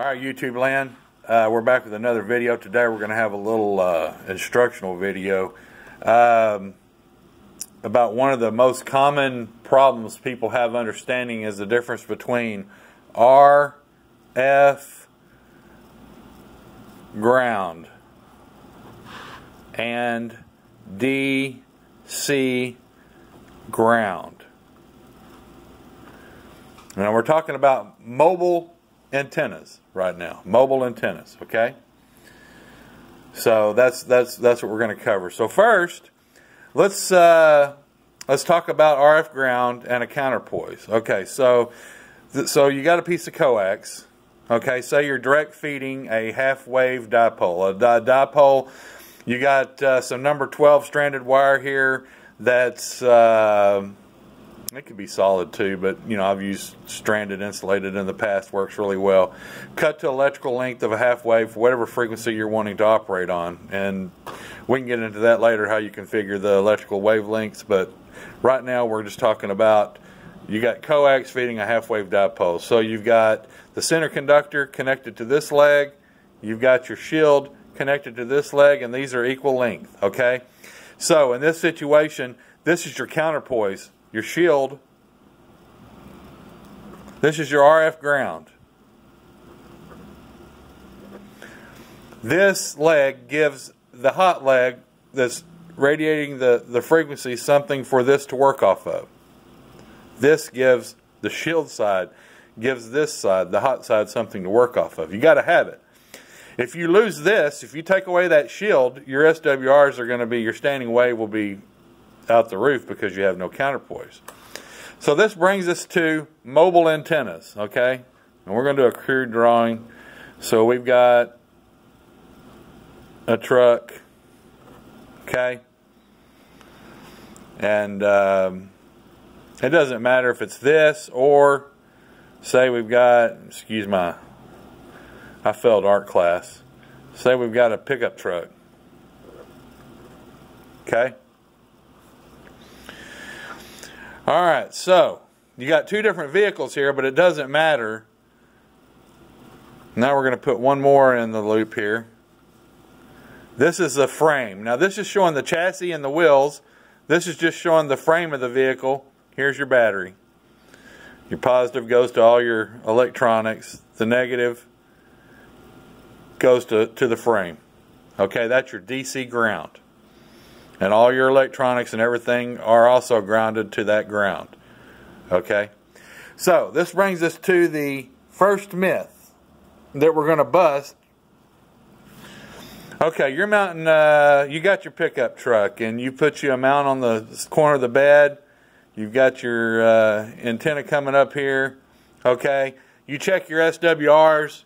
All right, YouTube land, uh, we're back with another video. Today we're going to have a little uh, instructional video um, about one of the most common problems people have understanding is the difference between RF ground and DC ground. Now we're talking about mobile antennas right now. Mobile antennas, okay? So that's that's that's what we're going to cover. So first, let's uh, let's talk about RF ground and a counterpoise. Okay, so so you got a piece of coax. Okay, say you're direct feeding a half wave dipole. A di dipole, you got uh, some number 12 stranded wire here that's uh, it could be solid too, but you know I've used stranded insulated in the past. Works really well. Cut to electrical length of a half wave for whatever frequency you're wanting to operate on, and we can get into that later how you configure the electrical wavelengths. But right now we're just talking about you got coax feeding a half wave dipole. So you've got the center conductor connected to this leg. You've got your shield connected to this leg, and these are equal length. Okay. So in this situation, this is your counterpoise your shield. This is your RF ground. This leg gives the hot leg that's radiating the, the frequency something for this to work off of. This gives the shield side, gives this side, the hot side, something to work off of. You got to have it. If you lose this, if you take away that shield, your SWRs are going to be, your standing wave will be out the roof because you have no counterpoise. So this brings us to mobile antennas, okay? And we're going to do a crude drawing. So we've got a truck, okay? And um, it doesn't matter if it's this or say we've got, excuse my, I failed art class. Say we've got a pickup truck, okay? All right, so you got two different vehicles here, but it doesn't matter. Now we're going to put one more in the loop here. This is the frame. Now this is showing the chassis and the wheels. This is just showing the frame of the vehicle. Here's your battery. Your positive goes to all your electronics. The negative goes to, to the frame. Okay, that's your DC ground and all your electronics and everything are also grounded to that ground. Okay? So, this brings us to the first myth that we're going to bust. Okay, you're mounting, uh, you got your pickup truck and you put you a mount on the corner of the bed. You've got your uh, antenna coming up here. Okay, you check your SWRs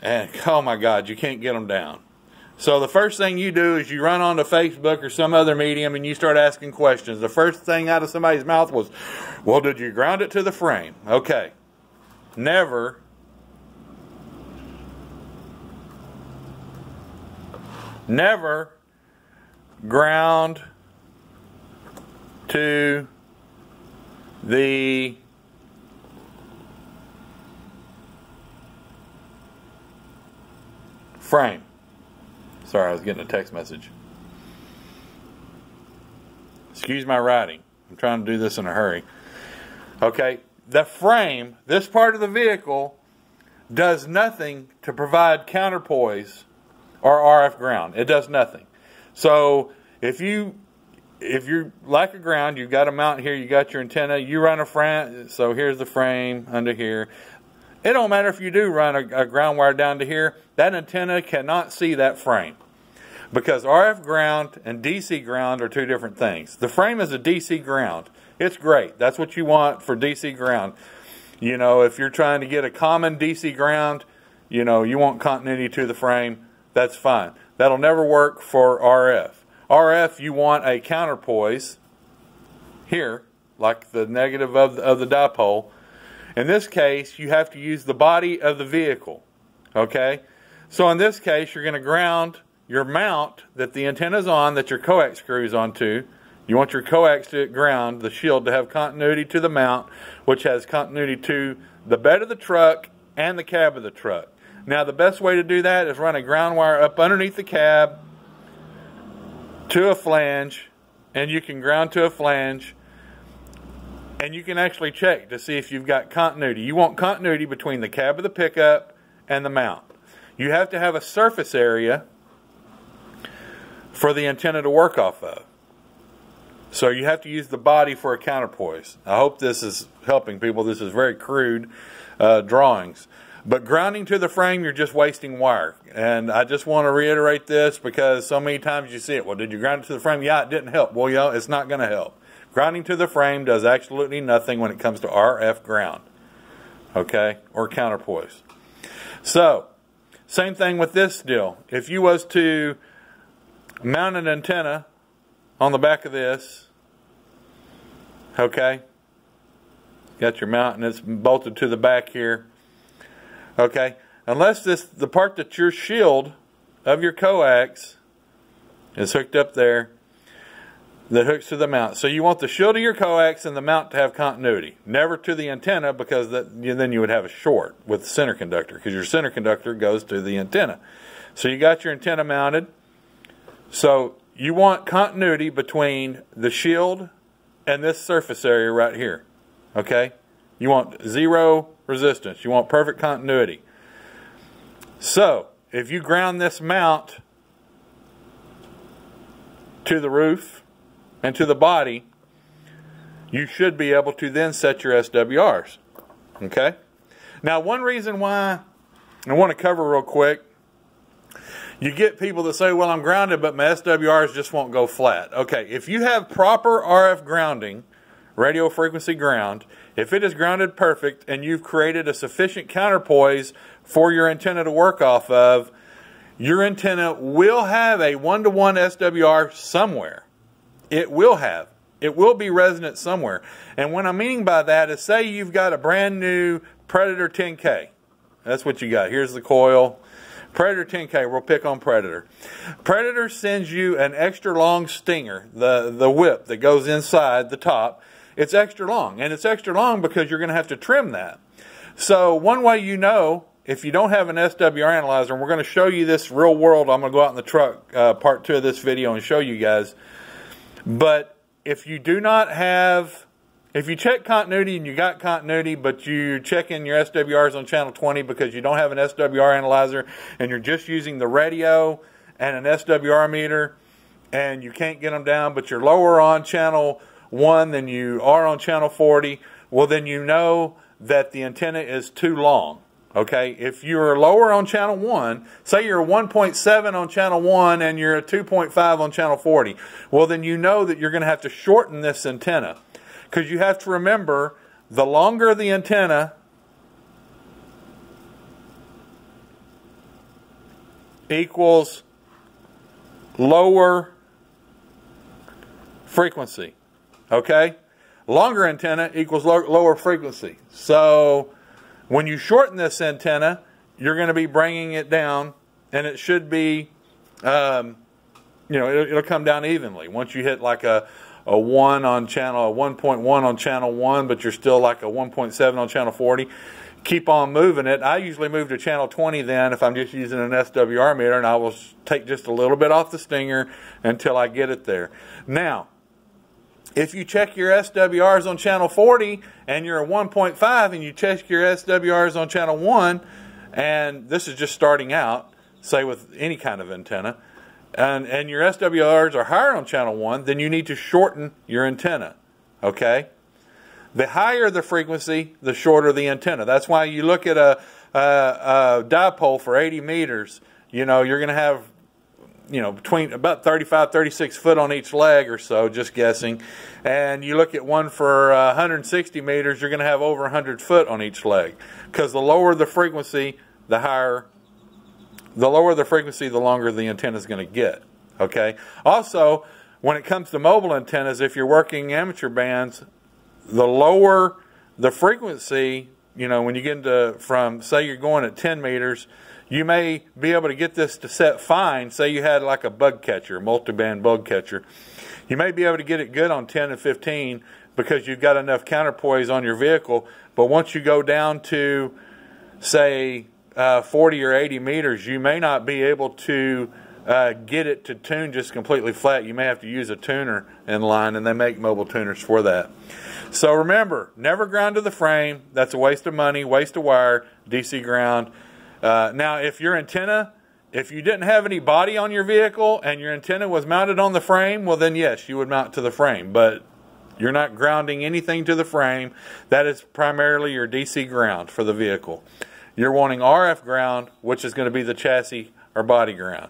and oh my God, you can't get them down. So the first thing you do is you run onto Facebook or some other medium and you start asking questions. The first thing out of somebody's mouth was, well, did you ground it to the frame? Okay. Never. Never ground to the frame. Sorry, I was getting a text message. Excuse my writing. I'm trying to do this in a hurry. Okay, the frame, this part of the vehicle, does nothing to provide counterpoise or RF ground. It does nothing. So if you if you're like a ground, you've got a mount here, you got your antenna, you run a frame, so here's the frame under here. It don't matter if you do run a, a ground wire down to here, that antenna cannot see that frame. Because RF ground and DC ground are two different things. The frame is a DC ground. It's great. That's what you want for DC ground. You know, if you're trying to get a common DC ground, you know, you want continuity to the frame, that's fine. That'll never work for RF. RF, you want a counterpoise here, like the negative of the, of the dipole, in this case, you have to use the body of the vehicle. Okay? So in this case, you're going to ground your mount that the antenna is on, that your coax screws onto. You want your coax to ground, the shield, to have continuity to the mount, which has continuity to the bed of the truck and the cab of the truck. Now, the best way to do that is run a ground wire up underneath the cab to a flange, and you can ground to a flange, and you can actually check to see if you've got continuity. You want continuity between the cab of the pickup and the mount. You have to have a surface area for the antenna to work off of. So you have to use the body for a counterpoise. I hope this is helping people. This is very crude uh, drawings. But grounding to the frame, you're just wasting wire. And I just want to reiterate this because so many times you see it. Well, did you ground it to the frame? Yeah, it didn't help. Well, you know, it's not going to help. Grounding to the frame does absolutely nothing when it comes to RF ground. Okay? Or counterpoise. So, same thing with this deal. If you was to mount an antenna on the back of this, okay? Got your mount and it's bolted to the back here. Okay, unless this the part that your shield of your coax is hooked up there that hooks to the mount. So you want the shield of your coax and the mount to have continuity. Never to the antenna because that, then you would have a short with the center conductor because your center conductor goes to the antenna. So you got your antenna mounted. So you want continuity between the shield and this surface area right here. Okay? You want zero resistance. You want perfect continuity. So, if you ground this mount to the roof and to the body, you should be able to then set your SWRs. Okay? Now, one reason why I want to cover real quick you get people that say, well, I'm grounded, but my SWRs just won't go flat. Okay, if you have proper RF grounding, radio frequency ground, if it is grounded perfect and you've created a sufficient counterpoise for your antenna to work off of, your antenna will have a one-to-one -one SWR somewhere. It will have. It will be resonant somewhere. And what I'm meaning by that is say you've got a brand new Predator 10K. That's what you got. Here's the coil. Predator 10K, we'll pick on Predator. Predator sends you an extra long stinger, the, the whip that goes inside the top. It's extra long, and it's extra long because you're going to have to trim that. So one way you know if you don't have an SWR analyzer, and we're going to show you this real world, I'm going to go out in the truck, uh, part two of this video, and show you guys. But if you do not have if you check continuity and you got continuity, but you check in your SWRs on channel 20 because you don't have an SWR analyzer and you're just using the radio and an SWR meter and you can't get them down, but you're lower on channel 1 than you are on channel 40, well, then you know that the antenna is too long. Okay, if you're lower on channel 1, say you're 1.7 on channel 1 and you're a 2.5 on channel 40, well, then you know that you're going to have to shorten this antenna. Because you have to remember, the longer the antenna, equals lower frequency. Okay? Longer antenna equals lower frequency. So when you shorten this antenna, you're going to be bringing it down, and it should be, um, you know, it'll, it'll, come down evenly. Once you hit like a, a 1 on channel, a 1.1 on channel 1, but you're still like a 1.7 on channel 40, keep on moving it. I usually move to channel 20 then if I'm just using an SWR meter, and I will take just a little bit off the stinger until I get it there. Now, if you check your SWRs on channel 40 and you're a 1.5 and you check your SWRs on channel 1, and this is just starting out, say with any kind of antenna, and, and your SWRs are higher on channel 1, then you need to shorten your antenna. Okay? The higher the frequency, the shorter the antenna. That's why you look at a, a, a dipole for 80 meters, you know, you're going to have, you know, between about 35, 36 foot on each leg or so, just guessing. And you look at one for uh, 160 meters, you're going to have over 100 foot on each leg. Because the lower the frequency, the higher the lower the frequency, the longer the antenna is going to get. Okay. Also, when it comes to mobile antennas, if you're working amateur bands, the lower the frequency, you know, when you get into from say you're going at 10 meters, you may be able to get this to set fine. Say you had like a bug catcher, multi-band bug catcher. You may be able to get it good on 10 and 15 because you've got enough counterpoise on your vehicle. But once you go down to say uh, 40 or 80 meters, you may not be able to uh, get it to tune just completely flat. You may have to use a tuner in line, and they make mobile tuners for that. So remember, never ground to the frame. That's a waste of money, waste of wire, DC ground. Uh, now, if your antenna, if you didn't have any body on your vehicle and your antenna was mounted on the frame, well then yes, you would mount to the frame. But you're not grounding anything to the frame. That is primarily your DC ground for the vehicle. You're wanting RF ground, which is going to be the chassis or body ground.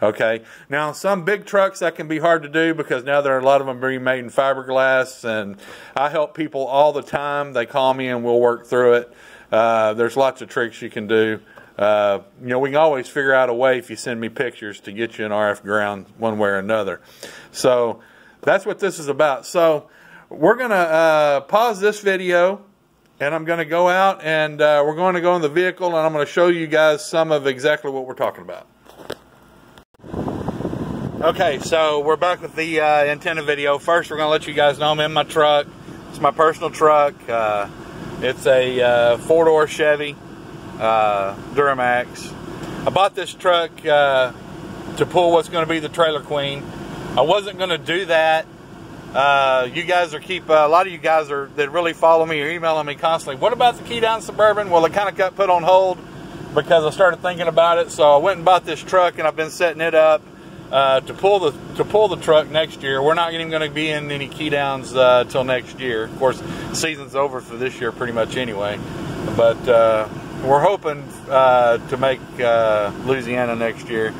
Okay. Now, some big trucks that can be hard to do because now there are a lot of them being made in fiberglass, and I help people all the time. They call me and we'll work through it. Uh, there's lots of tricks you can do. Uh, you know, we can always figure out a way if you send me pictures to get you an RF ground one way or another. So that's what this is about. So we're going to uh, pause this video and I'm going to go out and uh, we're going to go in the vehicle and I'm going to show you guys some of exactly what we're talking about. Okay, so we're back with the uh, antenna video. First, we're going to let you guys know I'm in my truck. It's my personal truck. Uh, it's a uh, four-door Chevy uh, Duramax. I bought this truck uh, to pull what's going to be the Trailer Queen. I wasn't going to do that uh, you guys are keep uh, a lot of you guys are that really follow me or emailing me constantly. What about the key down suburban? Well, it kind of got put on hold because I started thinking about it. So I went and bought this truck, and I've been setting it up uh, to pull the to pull the truck next year. We're not even going to be in any key downs uh, till next year. Of course, season's over for this year pretty much anyway. But uh, we're hoping uh, to make Louisiana next year.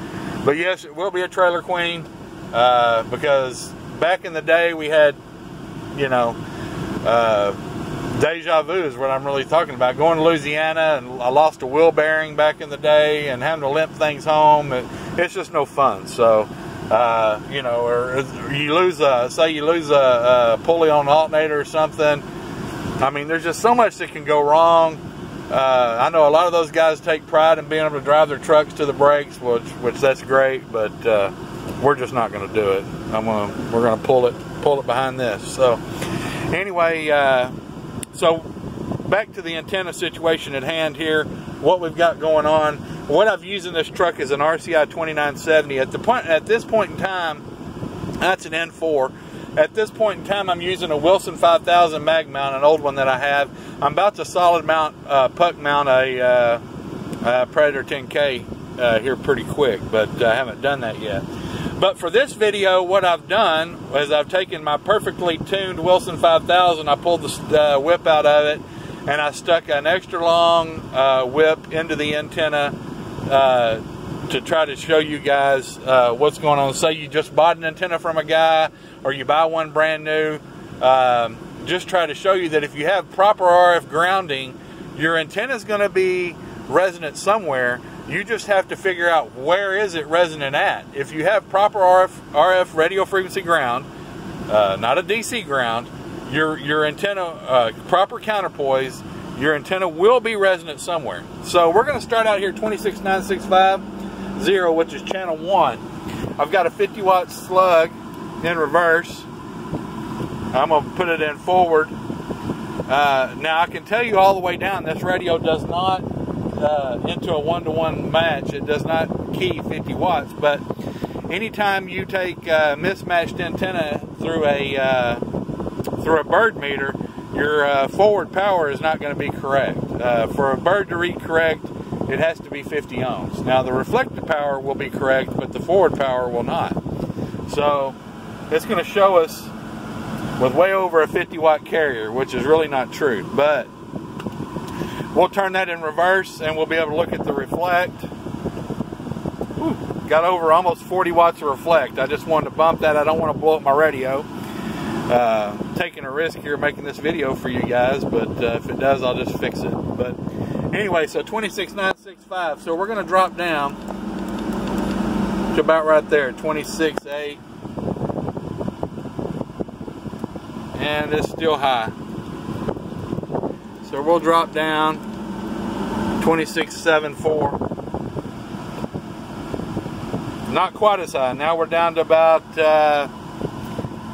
But yes, it will be a trailer queen because back in the day, we had, you know, uh, deja vu is what I'm really talking about. Going to Louisiana and I lost a wheel bearing back in the day and having to limp things home. It, it's just no fun. So, uh, you know, or you lose a, say you lose a, a pulley on an alternator or something. I mean, there's just so much that can go wrong. Uh, I know a lot of those guys take pride in being able to drive their trucks to the brakes, which which that's great, but uh, we're just not going to do it. I'm gonna we're gonna pull it pull it behind this. So anyway, uh, so back to the antenna situation at hand here. What we've got going on. What I've used in this truck is an RCI 2970. At the point at this point in time, that's an N4. At this point in time, I'm using a Wilson 5000 mag mount, an old one that I have. I'm about to solid mount, uh, puck mount a, uh, a Predator 10K uh, here pretty quick, but I haven't done that yet. But for this video, what I've done is I've taken my perfectly tuned Wilson 5000, I pulled the uh, whip out of it, and I stuck an extra long uh, whip into the antenna uh, to try to show you guys uh, what's going on. Say you just bought an antenna from a guy, or you buy one brand new, um, just try to show you that if you have proper RF grounding, your antenna is going to be resonant somewhere you just have to figure out where is it resonant at. If you have proper RF, RF radio frequency ground, uh, not a DC ground, your your antenna uh, proper counterpoise, your antenna will be resonant somewhere. So we're going to start out here 26965 which is channel one. I've got a 50 watt slug in reverse. I'm going to put it in forward. Uh, now I can tell you all the way down, this radio does not uh, into a one-to-one match. It does not key 50 watts, but anytime you take a mismatched antenna through a uh, through a bird meter, your uh, forward power is not going to be correct. Uh, for a bird to read correct, it has to be 50 ohms. Now the reflected power will be correct, but the forward power will not. So it's going to show us with way over a 50 watt carrier, which is really not true. But We'll turn that in reverse and we'll be able to look at the reflect. Got over almost 40 watts of reflect. I just wanted to bump that. I don't want to blow up my radio. Uh, taking a risk here making this video for you guys, but uh, if it does, I'll just fix it. But anyway, so 26965. So we're going to drop down to about right there, 26.8. And it's still high. So we'll drop down 26.74. Not quite as high. Now we're down to about uh,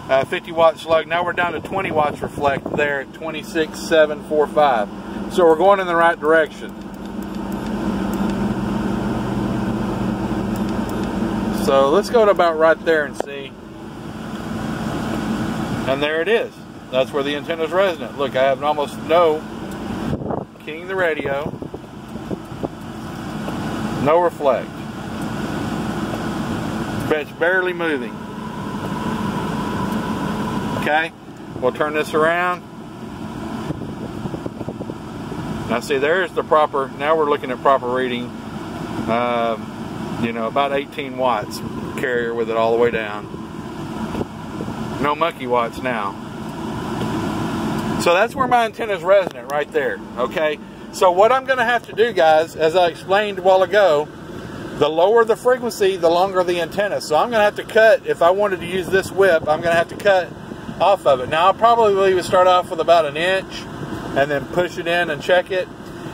uh 50 watt slug. Now we're down to 20 watts reflect there at 26.745. So we're going in the right direction. So let's go to about right there and see. And there it is. That's where the antenna's resonant. Look, I have almost no the radio. No reflect. It's barely moving. Okay, we'll turn this around. Now see, there's the proper, now we're looking at proper reading. Uh, you know, about 18 watts carrier with it all the way down. No monkey watts now. So that's where my antenna is resonant right there, okay? So what I'm going to have to do, guys, as I explained a while ago, the lower the frequency, the longer the antenna. So I'm going to have to cut, if I wanted to use this whip, I'm going to have to cut off of it. Now I'll probably would start off with about an inch and then push it in and check it.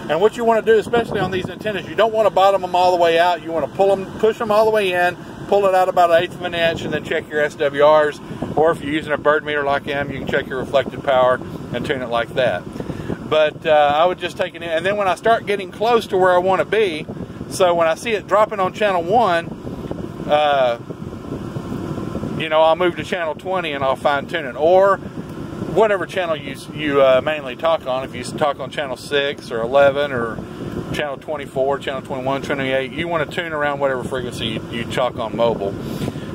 And what you want to do, especially on these antennas, you don't want to bottom them all the way out. You want to pull them, push them all the way in, pull it out about an eighth of an inch, and then check your SWRs. Or if you're using a bird meter like I am, you can check your reflected power and tune it like that. But uh, I would just take it in. And then when I start getting close to where I want to be, so when I see it dropping on channel 1, uh, you know, I'll move to channel 20 and I'll fine tune it. Or whatever channel you, you uh, mainly talk on. If you talk on channel 6 or 11 or channel 24, channel 21, 28, you want to tune around whatever frequency you, you chalk on mobile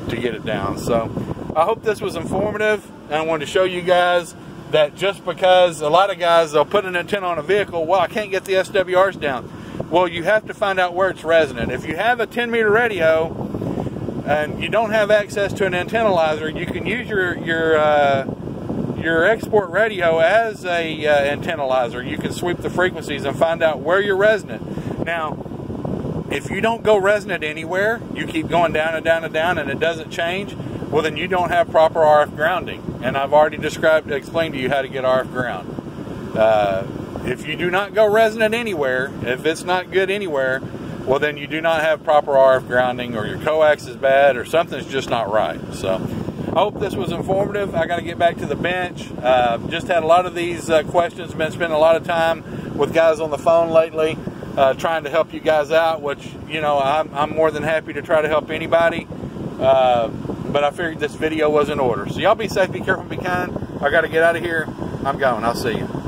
to get it down. So I hope this was informative. And I wanted to show you guys that just because a lot of guys, they'll put an antenna on a vehicle, well, I can't get the SWRs down. Well, you have to find out where it's resonant. If you have a 10 meter radio and you don't have access to an antennalyzer, you can use your, your, uh, your export radio as a uh, antennalyzer. You can sweep the frequencies and find out where you're resonant. Now, if you don't go resonant anywhere, you keep going down and down and down and it doesn't change, well then you don't have proper RF grounding. And I've already described, explained to you how to get RF ground. Uh, if you do not go resonant anywhere, if it's not good anywhere, well then you do not have proper RF grounding or your coax is bad or something's just not right. So I hope this was informative. I got to get back to the bench. Uh, just had a lot of these uh, questions. Been spending a lot of time with guys on the phone lately, uh, trying to help you guys out. Which you know, I'm, I'm, more than happy to try to help anybody. Uh, but I figured this video was in order. So y'all be safe, be careful, be kind. I got to get out of here. I'm going. I'll see you.